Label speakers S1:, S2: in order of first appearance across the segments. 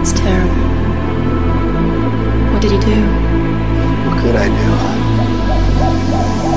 S1: That's terrible. What did he do?
S2: What could I do?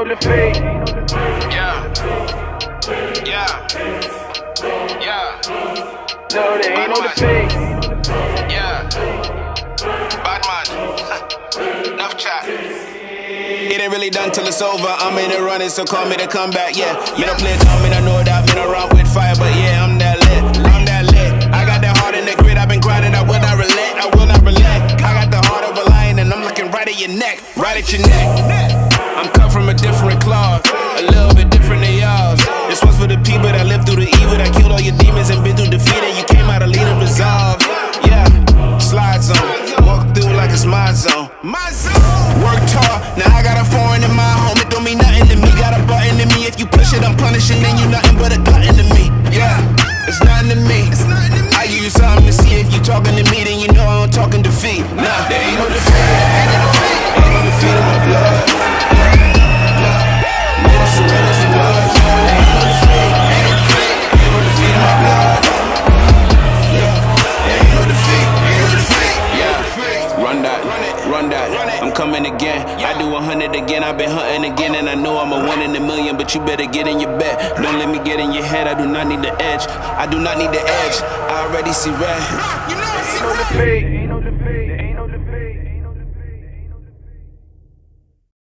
S3: There ain't no.
S4: Yeah. Yeah. Yeah.
S3: No, there ain't no defeat.
S4: Yeah. Bad man. Enough chat. It ain't really done till it's over. I'm in it running, so call me to come back. Yeah. Me don't play dumb, me don't know that. Me don't run with fire, but yeah, I'm that lit. I'm that lit. I got that heart in the grid. I've been grinding. I will not relent. I will not relent. I got the heart of a lion, and I'm looking right at your neck. Right at your neck. I'm cut from a different cloth, a little bit different than y'all's. This one's for the people that lived through the evil, that killed all your demons and been through defeat, and you came out a leader resolved. Yeah, slide zone, walk through like it's my zone. My zone. Worked hard, now I got a foreign in my home. It don't mean nothing to me. Got a button to me. If you push it, I'm punishing, then you nothing but a glutton to me. Yeah, it's nothing to me. I give you something to see. If you talking to me, then you know I'm talking defeat. Nah, there ain't no defeat. I'm coming again. I do a 100 again. I've been hunting again, and I know I'm a one in a million. But you better get in your bed. Don't let me get in your head. I do not need the edge. I do not need the edge. I already see red. You know I see red.
S3: Ain't no defeat. Ain't no defeat.